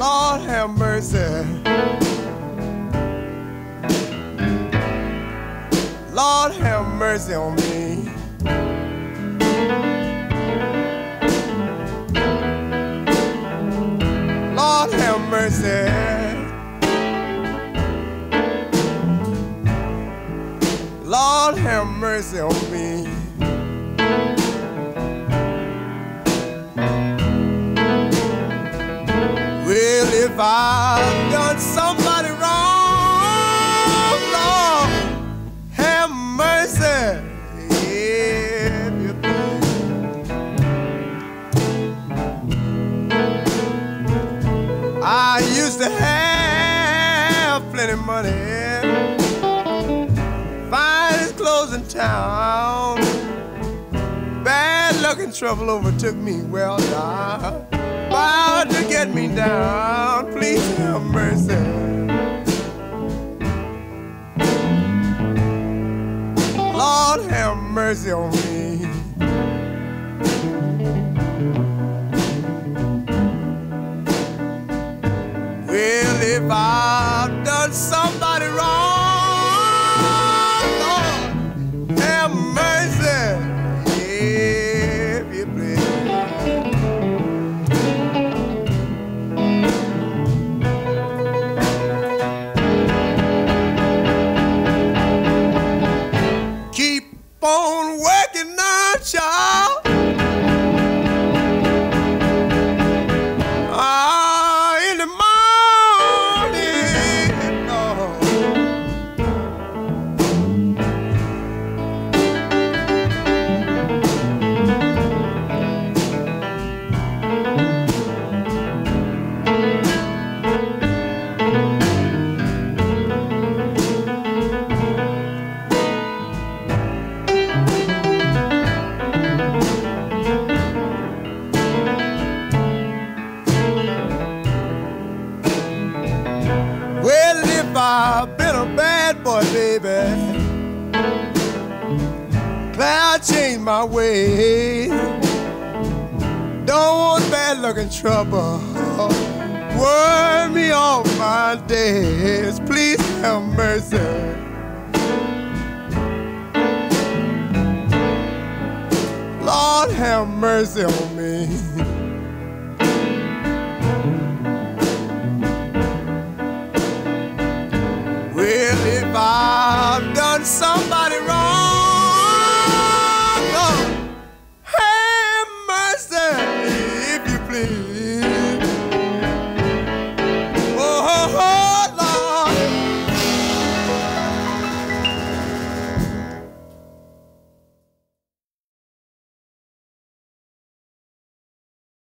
Lord have mercy Lord have mercy on me. Lord have mercy. Lord have mercy on me. I've done somebody wrong, Lord, have mercy. If. I used to have plenty of money, finest clothes in town. Bad luck and trouble overtook me. Well, now about to get me down. Mercy on me. Well, if I've done somebody wrong, I've been a bad boy, baby, glad I changed my way. Don't want bad and trouble. Worry me off my days. Please have mercy. Lord, have mercy on me. If I